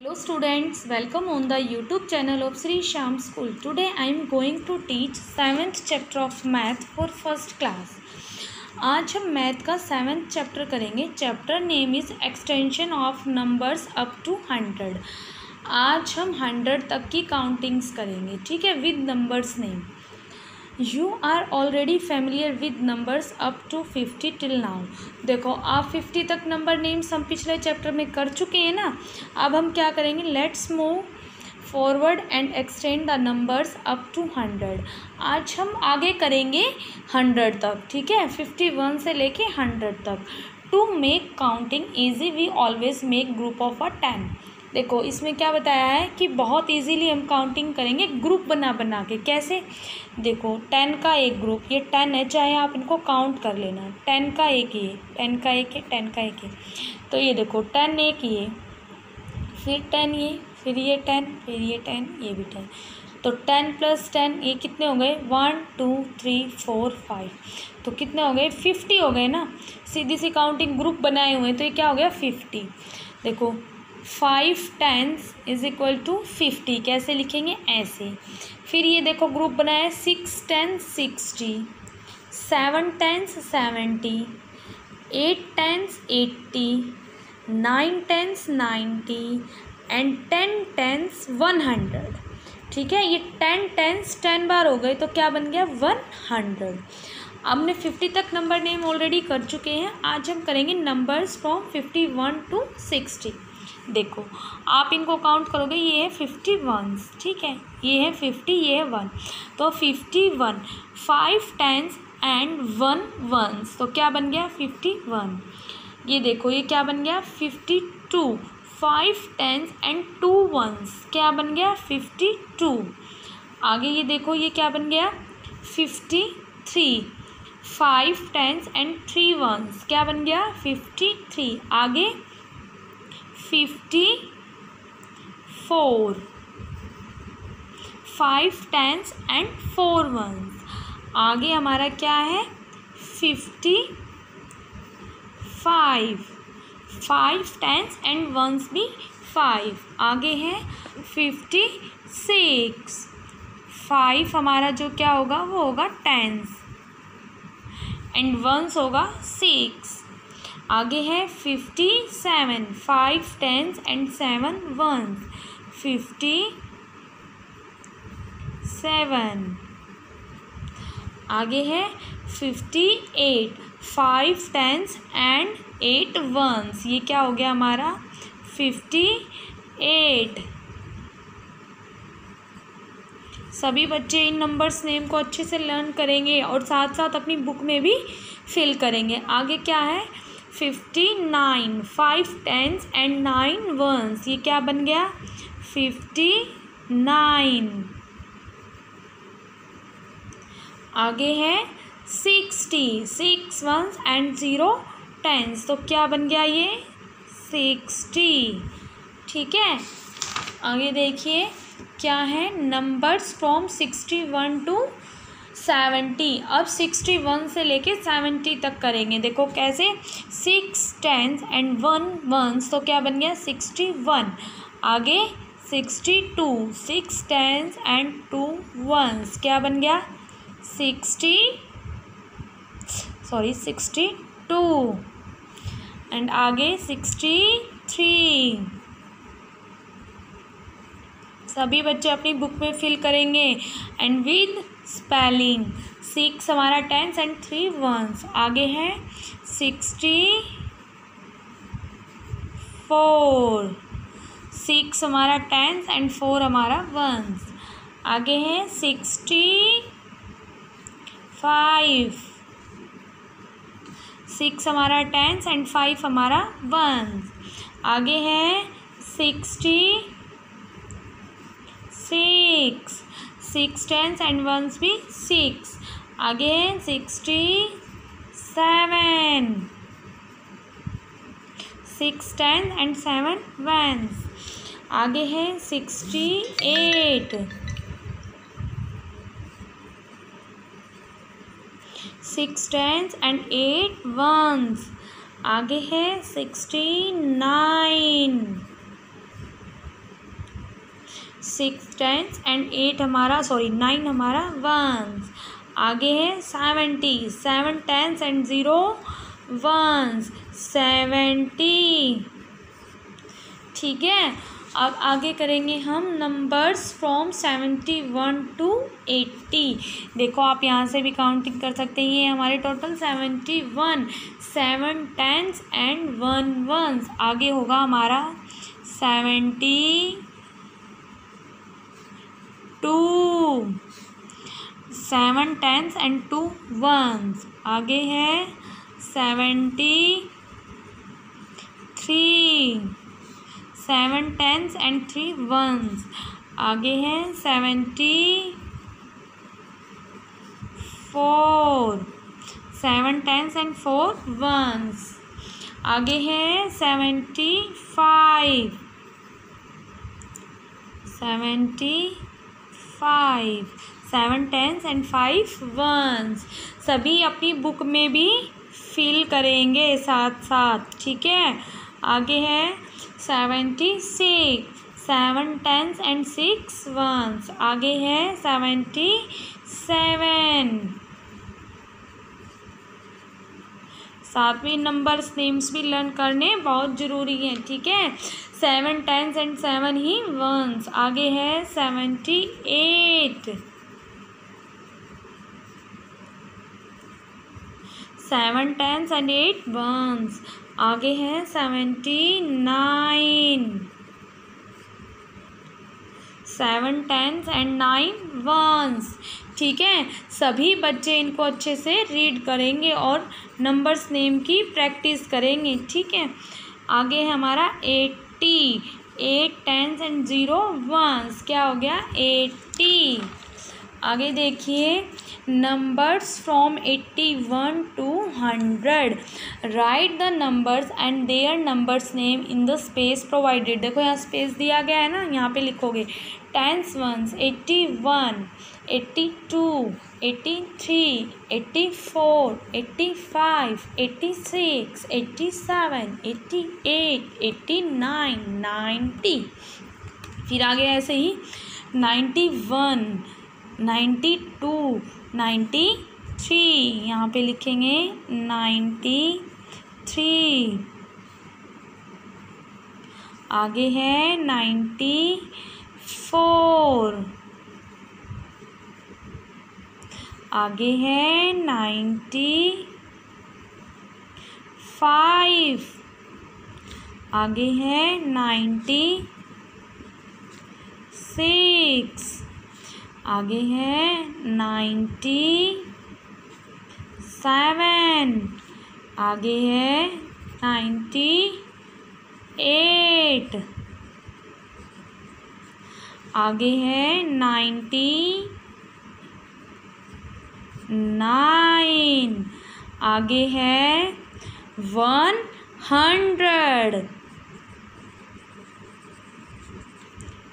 Hello students welcome on the YouTube channel of Shri Shyam school today I am going to teach seventh chapter of math for first class आज हम math का seventh chapter करेंगे. Chapter name is extension of numbers up to hundred आज हम hundred तक की countings करेंगे. ठीक है? With numbers name you are already familiar with numbers up to fifty till now देखो, आप फिफ्टी तक नंबर नेम्स हम पिछले चैप्टर में कर चुके हैं ना? अब हम क्या करेंगे? Let's move forward and extend the numbers up to hundred आज हम आगे करेंगे हंड्रेड तक, ठीक है? फिफ्टी वन से लेके हंड्रेड तक. To make counting easy we always make group of a ten देखो, इसमें क्या बताया है कि बहुत इजीली हम काउंटिंग करेंगे ग्रुप बना बना के। कैसे? देखो टेन का एक ग्रुप ये टेन है, चाहे आप इनको काउंट कर लेना। टेन का एक ये टेन का एक है टेन का एक है तो ये देखो टेन एक ये, फिर टेन ये, फिर ये टेन फिर ये टेन ये भी टेन तो टेन प्लस टेन ये कितने हो गए? One two three four five तो कितने हो गए? फिफ्टी हो गए ना। सीधी सी काउंटिंग ग्रुप बनाए हुए हैं तो ये क्या हो गया? फिफ्टी देखो five tens is equal to fifty कैसे लिखेंगे? ऐसे। फिर ये देखो ग्रुप बनाया six tens sixty seven tens seventy eight tens eighty nine tens ninety and ten tens one hundred ठीक है? ये टेन टेंस टेन बार हो गए तो क्या बन गया? वन हंड्रेड हमने फिफ्टी तक नंबर नेम ऑलरेडी कर चुके हैं। आज हम करेंगे numbers from fifty one to sixty देखो, आप इनको काउंट करोगे, ये है फिफ्टी वंस ठीक है? ये है फिफ्टी ये है वन तो fifty one five tens and one ones तो क्या बन गया? फिफ्टी वन ये देखो, ये क्या बन गया? Fifty two five tens and two ones क्या बन गया? फिफ्टी टू आगे ये देखो, ये क्या बन गया? Fifty three five tens and three ones क्या बन गया? फिफ्टी थ्री आगे fifty four five tens and four ones आगे हमारा क्या है? Fifty five five tens and ones भी फाइव आगे है? फिफ्टी सिक्स फाइव हमारा जो क्या होगा? वो होगा टेंस एंड वंस होगा सिक्स आगे है fifty seven five tens and seven ones fifty seven आगे है fifty eight five tens and eight ones ये क्या हो गया हमारा? फिफ्टी एट सभी बच्चे इन नंबर्स नेम को अच्छे से लर्न करेंगे और साथ साथ अपनी बुक में भी फिल करेंगे। आगे क्या है? Fifty nine five tens and nine ones ये क्या बन गया? Fifty nine. आगे है sixty six ones and zero tens तो क्या बन गया ये? सिक्सटी। ठीक है? आगे देखिए, क्या है? Numbers from sixty one to seventy, अब सिक्सटी वन से लेके सेवेंटी तक करेंगे। देखो कैसे? Six tens and one ones तो क्या बन गया? Sixty one. आगे sixty two, six tens and two ones, क्या बन गया? Sixty, sorry, sixty two. And आगे सिक्सटी थ्री। सभी बच्चे अपनी बुक में फिल करेंगे। And with spelling. सिक्स हमारा टेंस एंड थ्री वंस। आगे है। Sixty four. सिक्स हमारा टेंस एंड फोर हमारा वंस। आगे है। Sixty five. सिक्स हमारा टेंस एंड फाइव हमारा वंस। आगे है। Sixty six. Six tens and ones भी सिक्स है sixty seven six tens and seven ones आगे है sixty eight six tens and eight ones आगे है sixty nine six tens and eight हमारा, सॉरी, नाइन हमारा वंस। आगे है, seventy, seven tens and zero ones. Seventy. ठीक है, अब आगे करेंगे हम numbers from seventy one to eighty देखो, आप यहाँ से भी काउंटिंग कर सकते हैं, ये हमारे total seventy one seven tens and one ones आगे होगा हमारा seventy two. Seven tens and two ones आगे है seventy three seven tens and three ones आगे है seventy four seven tens and four ones आगे है seventy five seventy five seven tens and five ones सभी अपनी बुक में भी फिल करेंगे साथ साथ ठीक है? आगे है seventy six seven tens and six ones आगे है सेवेंटी सेवन साथ में नंबर्स नेम्स भी लर्न करने बहुत ज़रूरी हैं, ठीक है? सेवन टेंस एंड सेवन ही वंस आगे है seventy eight seven tens and eight ones आगे है seventy nine seven tens and nine ones. ठीक है? सभी बच्चे इनको अच्छे से रीड करेंगे और नंबर्स नेम की प्रैक्टिस करेंगे। ठीक है? आगे है हमारा eighty eight tens and zero ones. क्या हो गया? एट्टी आगे देखिए numbers from eighty one to hundred write the numbers and their numbers name in the space provided देखो यहाँ स्पेस दिया गया है ना, यहाँ पे लिखोगे. Tens ones eighty one eighty two eighty three eighty four eighty five eighty six eighty seven eighty eight eighty nine ninety फिर आगे ऐसे ही ninety one ninety two, ninety three, यहाँ पे लिखेंगे नाइन्टी थ्री। आगे है नाइन्टी फोर। आगे है नाइन्टी फाइव। आगे है नाइन्टी सिक्स। आगे है नाइन्टी सेवन। आगे है नाइन्टी एट। आगे है नाइन्टी नाइन। आगे है वन हंड्रेड।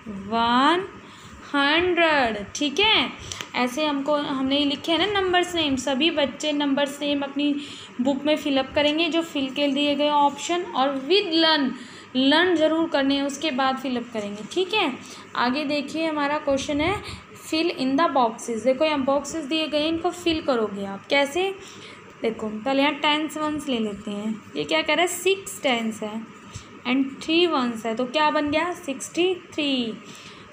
वन हंड्रेड, ठीक है? ऐसे हमको, हमने लिखे हैं ना नंबर्स नेम सभी बच्चे नंबर्स नेम अपनी बुक में फिलअप करेंगे, जो फिल के दिए गए ऑप्शन और विद लर्न लर्न ज़रूर करने हैं, उसके बाद फिलअप करेंगे, ठीक है? आगे देखिए हमारा क्वेश्चन है फिल इन द बॉक्सेस देखो यहाँ बॉक्सेस दिए गए इनको फिल करोगे आप, कैसे? देखो, पहले यहाँ टेंस वंस ले लेते हैं, ये क्या कह रहा है? सिक्स टेंस है एंड थ्री वंस है तो क्या बन गया? Sixty three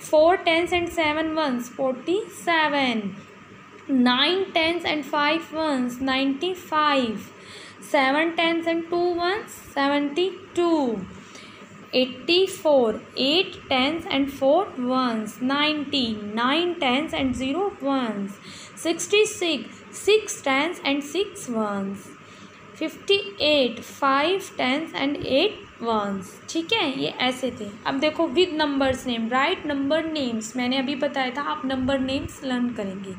4 tens and 7 ones 47 9 tens and 5 ones 95 7 tens and 2 ones 72 84 8 tens and 4 ones 90 9 tens and 0 ones 66 6 tens and 6 ones. 58 5 tens and 8 ones ठीक है? ये ऐसे थे। अब देखो with numbers name right number names मैंने अभी बताया था, आप नंबर नेम्स लर्न करेंगे।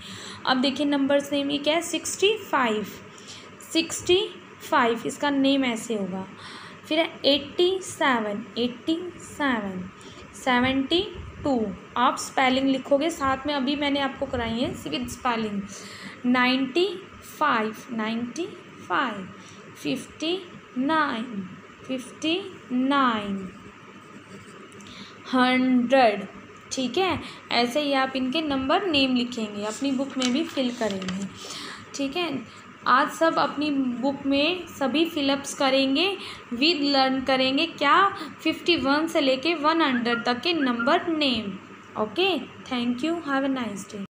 अब देखिए नंबर्स नेम ये क्या है? सिक्सटी फाइव सिक्सटी फाइव इसका नेम ऐसे होगा। फिर है eighty seven eighty seven seventy two आप स्पेलिंग लिखोगे, साथ में अभी मैंने आपको कराई है with spelling ninety five ninety five fifty nine fifty nine. Hundred. ठीक है? ऐसे ही आप इनके नंबर, नेम लिखेंगे। अपनी बुक में भी फिल करेंगे। ठीक है? आज सब अपनी बुक में सभी फिलअप्स करेंगे। विद लर्न करेंगे क्या? फिफ्टी वन से लेके वन हंड्रेड तक के number, name. Okay? Thank you. Have a nice day.